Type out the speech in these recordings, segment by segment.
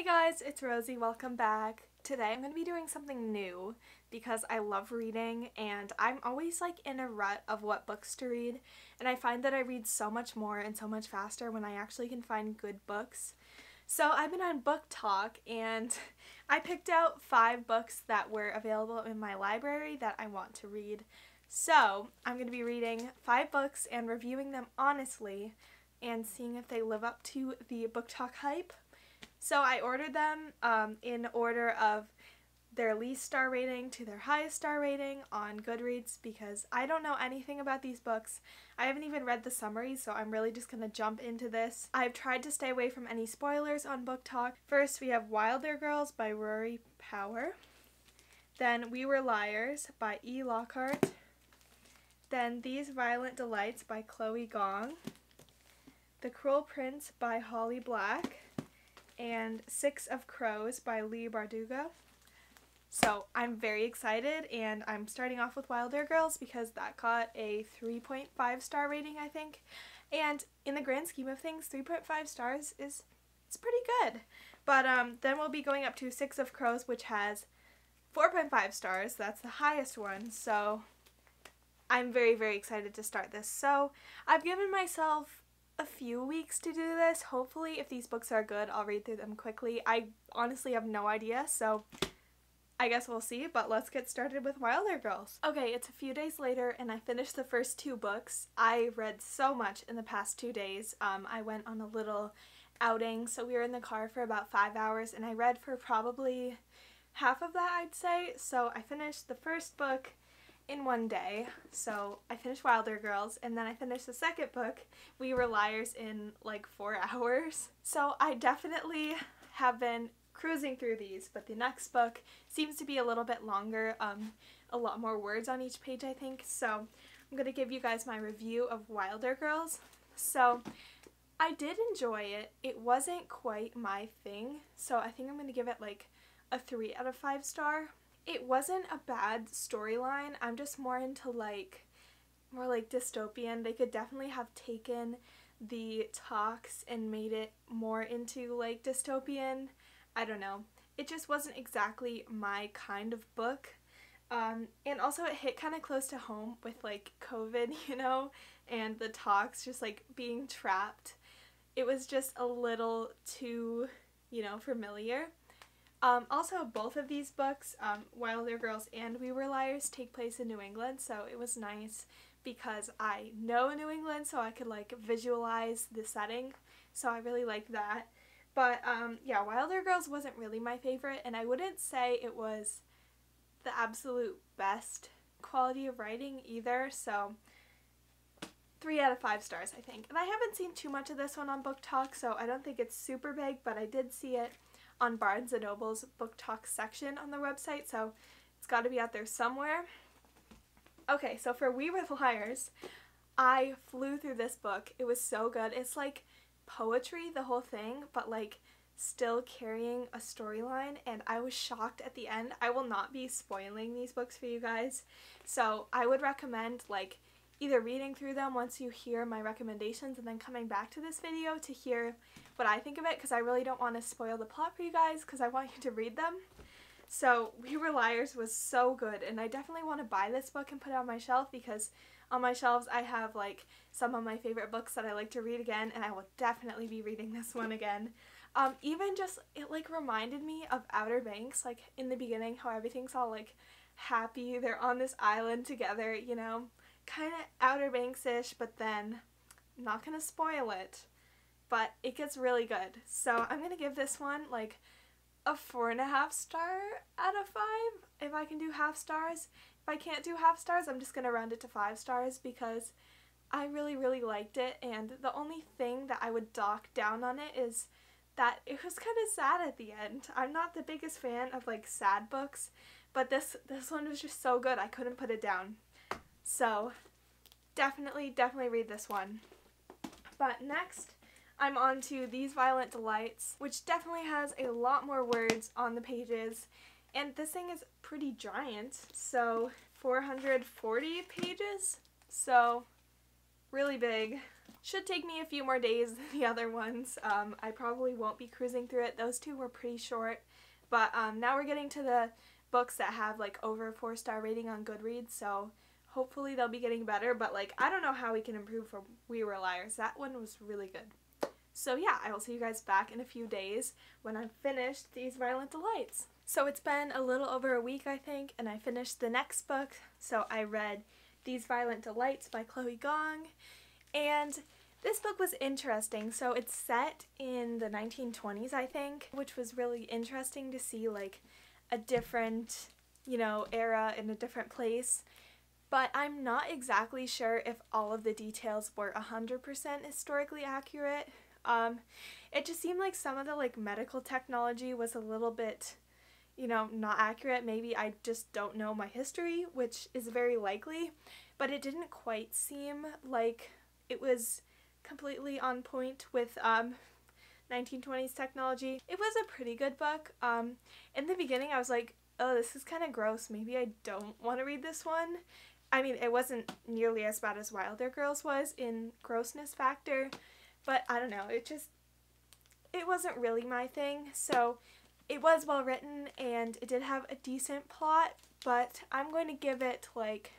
Hey guys, it's Rosie. Welcome back. Today I'm going to be doing something new because I love reading and I'm always like in a rut of what books to read and I find that I read so much more and so much faster when I actually can find good books. So I've been on BookTok and I picked out five books that were available in my library that I want to read. So I'm going to be reading five books and reviewing them honestly and seeing if they live up to the BookTok hype. So I ordered them um, in order of their least star rating to their highest star rating on Goodreads because I don't know anything about these books. I haven't even read the summary, so I'm really just going to jump into this. I've tried to stay away from any spoilers on BookTok. First, we have Wilder Girls by Rory Power. Then We Were Liars by E. Lockhart. Then These Violent Delights by Chloe Gong. The Cruel Prince by Holly Black and Six of Crows by Leigh Bardugo. So I'm very excited and I'm starting off with Wilder Girls because that got a 3.5 star rating I think and in the grand scheme of things 3.5 stars is it's pretty good. But um, then we'll be going up to Six of Crows which has 4.5 stars. That's the highest one. So I'm very very excited to start this. So I've given myself a few weeks to do this. Hopefully, if these books are good, I'll read through them quickly. I honestly have no idea, so I guess we'll see, but let's get started with Wilder Girls. Okay, it's a few days later and I finished the first two books. I read so much in the past two days. Um, I went on a little outing, so we were in the car for about five hours and I read for probably half of that, I'd say. So I finished the first book in one day. So I finished Wilder Girls and then I finished the second book, We Were Liars, in like four hours. So I definitely have been cruising through these, but the next book seems to be a little bit longer, um, a lot more words on each page I think. So I'm going to give you guys my review of Wilder Girls. So I did enjoy it. It wasn't quite my thing, so I think I'm going to give it like a 3 out of 5 star it wasn't a bad storyline. I'm just more into like more like dystopian. They could definitely have taken the Tox and made it more into like dystopian. I don't know. It just wasn't exactly my kind of book. Um, and also it hit kind of close to home with like COVID, you know, and the Tox just like being trapped. It was just a little too, you know, familiar. Um, also, both of these books, um, Wilder Girls and We Were Liars, take place in New England, so it was nice because I know New England, so I could like visualize the setting. So I really liked that. But um, yeah, Wilder Girls wasn't really my favorite, and I wouldn't say it was the absolute best quality of writing either. So three out of five stars, I think. And I haven't seen too much of this one on BookTok, so I don't think it's super big, but I did see it on Barnes & Noble's BookTok section on their website, so it's got to be out there somewhere. Okay, so for We Were Liars, I flew through this book. It was so good. It's like poetry, the whole thing, but like still carrying a storyline and I was shocked at the end. I will not be spoiling these books for you guys. So I would recommend like either reading through them once you hear my recommendations and then coming back to this video to hear what I think of it because I really don't want to spoil the plot for you guys because I want you to read them. So We Were Liars was so good and I definitely want to buy this book and put it on my shelf because on my shelves I have like some of my favorite books that I like to read again and I will definitely be reading this one again. Um, even just, it like reminded me of Outer Banks, like in the beginning how everything's all like happy, they're on this island together, you know kind of Outer Banks-ish, but then not going to spoil it. But it gets really good. So I'm going to give this one like a four and a half star out of five if I can do half stars. If I can't do half stars, I'm just going to round it to five stars because I really, really liked it. And the only thing that I would dock down on it is that it was kind of sad at the end. I'm not the biggest fan of like sad books, but this this one was just so good I couldn't put it down. So definitely, definitely read this one. But next, I'm on to These Violent Delights, which definitely has a lot more words on the pages. And this thing is pretty giant, so 440 pages, so really big. Should take me a few more days than the other ones. Um, I probably won't be cruising through it. Those two were pretty short. But um, now we're getting to the books that have like over four star rating on Goodreads, so hopefully they'll be getting better. But like, I don't know how we can improve from We Were Liars. That one was really good. So yeah, I will see you guys back in a few days when I've finished these Violent Delights. So it's been a little over a week, I think, and I finished the next book. So I read These Violent Delights by Chloe Gong, and this book was interesting. So it's set in the 1920s, I think, which was really interesting to see like a different, you know, era in a different place. But I'm not exactly sure if all of the details were 100% historically accurate. Um, it just seemed like some of the like medical technology was a little bit, you know, not accurate. Maybe I just don't know my history, which is very likely. But it didn't quite seem like it was completely on point with um, 1920s technology. It was a pretty good book. Um, in the beginning, I was like, oh, this is kind of gross. Maybe I don't want to read this one. I mean, it wasn't nearly as bad as Wilder Girls was in grossness factor, but I don't know. It just, it wasn't really my thing. So it was well written and it did have a decent plot, but I'm going to give it like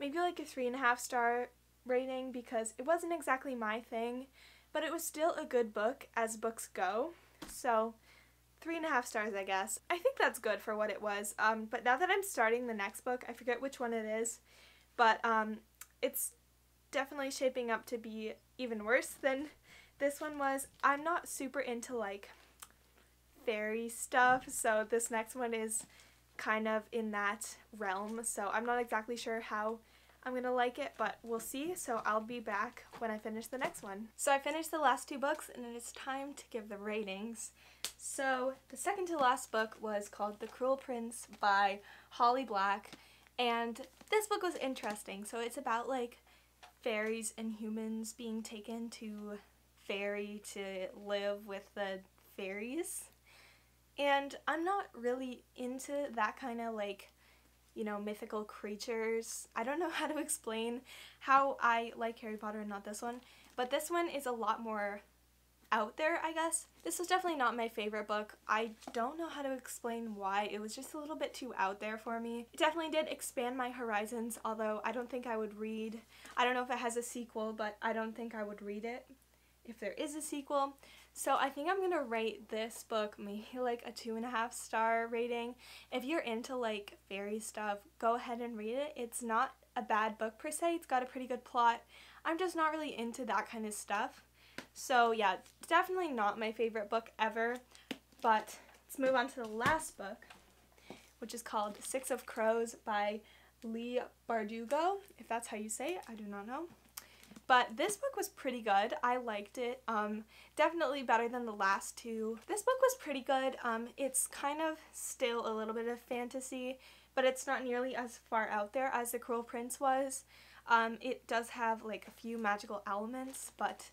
maybe like a three and a half star rating because it wasn't exactly my thing, but it was still a good book as books go. So three and a half stars, I guess. I think that's good for what it was. Um, but now that I'm starting the next book, I forget which one it is, but um, it's definitely shaping up to be even worse than this one was. I'm not super into like fairy stuff, so this next one is kind of in that realm. So I'm not exactly sure how I'm gonna like it, but we'll see. So I'll be back when I finish the next one. So I finished the last two books and it is time to give the ratings. So the second to last book was called The Cruel Prince by Holly Black. And this book was interesting. So it's about like fairies and humans being taken to Faerie to live with the fairies. And I'm not really into that kind of like you know, mythical creatures. I don't know how to explain how I like Harry Potter and not this one, but this one is a lot more out there, I guess. This was definitely not my favorite book. I don't know how to explain why. It was just a little bit too out there for me. It definitely did expand my horizons, although I don't think I would read. I don't know if it has a sequel, but I don't think I would read it if there is a sequel. So I think I'm gonna rate this book maybe like a two and a half star rating. If you're into like fairy stuff, go ahead and read it. It's not a bad book per se. It's got a pretty good plot. I'm just not really into that kind of stuff. So yeah, definitely not my favorite book ever. But let's move on to the last book, which is called Six of Crows by Leigh Bardugo, if that's how you say it. I do not know. But this book was pretty good. I liked it. Um, definitely better than the last two. This book was pretty good. Um, it's kind of still a little bit of fantasy, but it's not nearly as far out there as The Cruel Prince was. Um, it does have like a few magical elements, but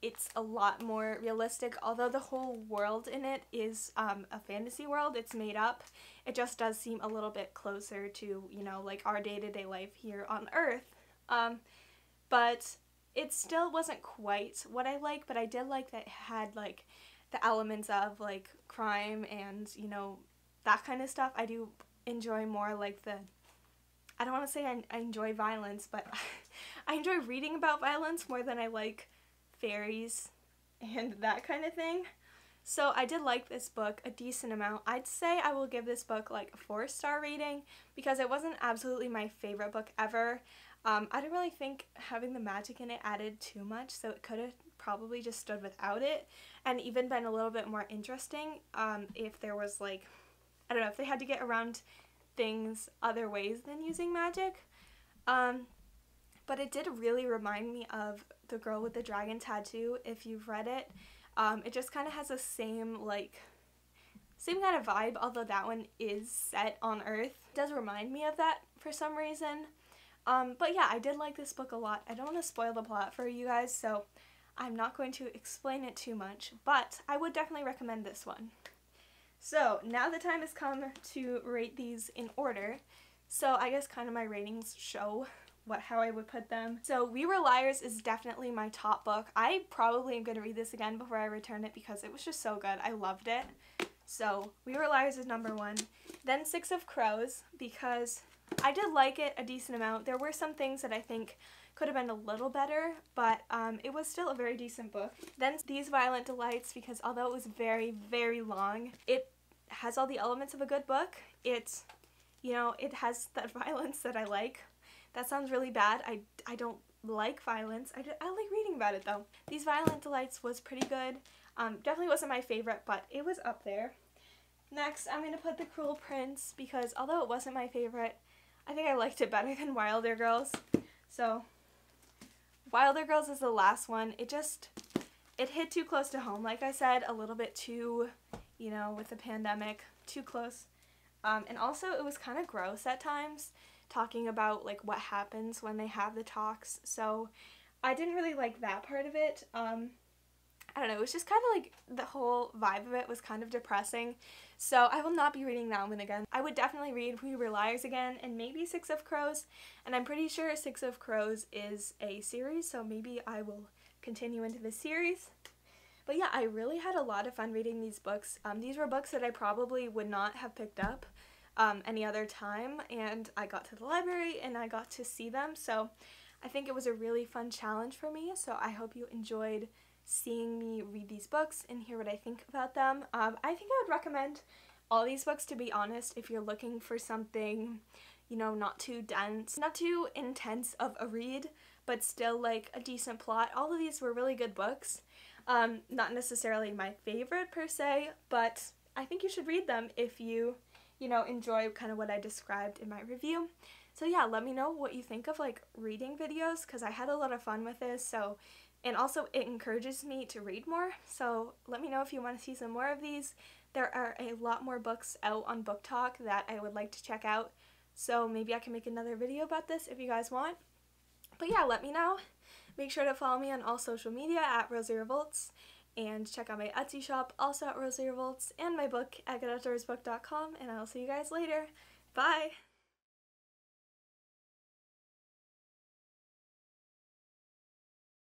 it's a lot more realistic. Although the whole world in it is um, a fantasy world, it's made up. It just does seem a little bit closer to, you know, like our day-to-day -day life here on Earth. Um, but it still wasn't quite what I like, but I did like that it had like the elements of like crime and you know that kind of stuff. I do enjoy more like the I don't want to say I, I enjoy violence, but I enjoy reading about violence more than I like fairies and that kind of thing. So I did like this book a decent amount. I'd say I will give this book like a four star rating because it wasn't absolutely my favorite book ever. Um, I didn't really think having the magic in it added too much, so it could have probably just stood without it and even been a little bit more interesting um, if there was like, I don't know, if they had to get around things other ways than using magic. Um, but it did really remind me of The Girl with the Dragon Tattoo, if you've read it. Um, it just kind of has the same, like, same kind of vibe, although that one is set on Earth. It does remind me of that for some reason. Um, but yeah, I did like this book a lot. I don't want to spoil the plot for you guys, so I'm not going to explain it too much, but I would definitely recommend this one. So now the time has come to rate these in order. So I guess kind of my ratings show what how I would put them. So We Were Liars is definitely my top book. I probably am going to read this again before I return it because it was just so good. I loved it. So We Were Liars is number one. Then Six of Crows because I did like it a decent amount. There were some things that I think could have been a little better, but um, it was still a very decent book. Then These Violent Delights because although it was very, very long, it has all the elements of a good book. It, you know, it has that violence that I like. That sounds really bad. I, I don't like violence. I, I like reading about it though. These Violent Delights was pretty good. Um, definitely wasn't my favorite, but it was up there. Next, I'm going to put The Cruel Prince because although it wasn't my favorite, I think I liked it better than Wilder Girls. So, Wilder Girls is the last one. It just, it hit too close to home. Like I said, a little bit too, you know, with the pandemic, too close. Um, and also, it was kind of gross at times, talking about, like, what happens when they have the Tox. So, I didn't really like that part of it. Um, I don't know, it was just kind of like the whole vibe of it was kind of depressing. So I will not be reading that one again. I would definitely read We Were Liars again and maybe Six of Crows. And I'm pretty sure Six of Crows is a series, so maybe I will continue into the series. But yeah, I really had a lot of fun reading these books. Um, these were books that I probably would not have picked up um, any other time, and I got to the library and I got to see them. So I think it was a really fun challenge for me. So I hope you enjoyed seeing me read these books and hear what I think about them. Um, I think I would recommend all these books to be honest if you're looking for something, you know, not too dense, not too intense of a read, but still like a decent plot. All of these were really good books. Um, not necessarily my favorite per se, but I think you should read them if you, you know, enjoy kind of what I described in my review. So yeah, let me know what you think of like reading videos because I had a lot of fun with this. So and also it encourages me to read more, so let me know if you want to see some more of these. There are a lot more books out on BookTok that I would like to check out, so maybe I can make another video about this if you guys want. But yeah, let me know. Make sure to follow me on all social media at Rosie Revolts, and check out my Etsy shop, also at Rosie Revolts, and my book at GetOutdoorsBook.com, and I'll see you guys later. Bye!